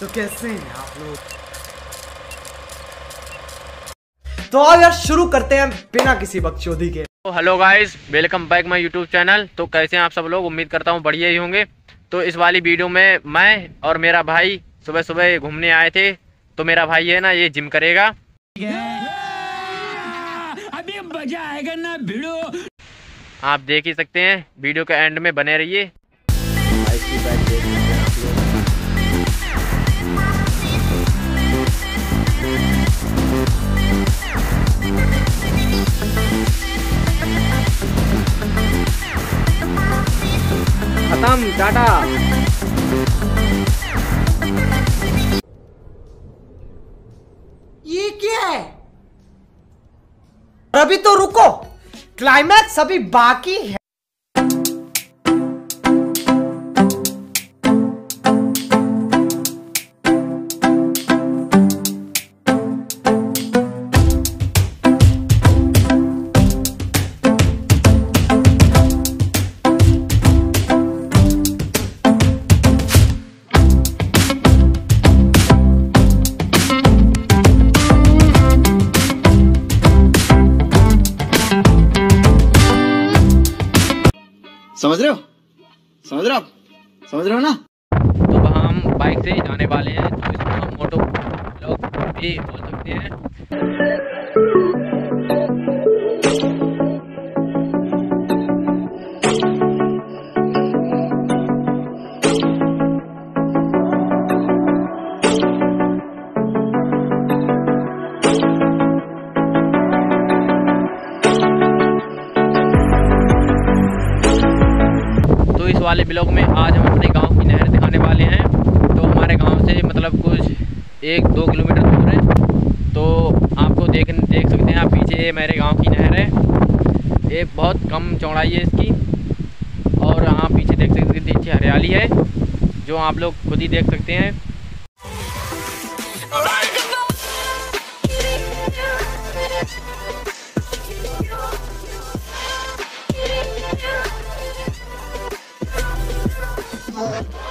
तो कैसे हैं आप लोग? तो आज यार शुरू करते हैं बिना किसी बकचोदी के। तो hello guys welcome back my YouTube channel तो कैसे हैं आप सब लोग? उम्मीद करता हूँ बढ़िया ही होंगे। तो इस वाली वीडियो में मैं और मेरा भाई सुबह सुबह घूमने आए थे। तो मेरा भाई है ना ये जिम करेगा। अभी मज़ा आएगा ना भिड़ो। आप देख ही सकते हैं वीडियो के एंड में बने रहिए। खत्म टाटा ये क्या है? अभी तो रुको। क्लाइमैक्स अभी बाकी है। समझ रहे हो? समझ रहे हो आप? समझ रहे हो ना? तो हम बाइक से जाने वाले हैं तो इसको हम मोटो ब्लॉग भी बोल सकते हैं। वाले ब्लॉग में आज हम अपने गाँव की नहर दिखाने वाले हैं। तो हमारे गाँव से मतलब कुछ एक दो किलोमीटर दूर है। तो आपको देख देख सकते हैं आप, पीछे मेरे गाँव की नहर है। ये बहुत कम चौड़ाई है इसकी। और आप पीछे देख सकते हैं पीछे हरियाली है, जो आप लोग खुद ही देख सकते हैं। Yeah.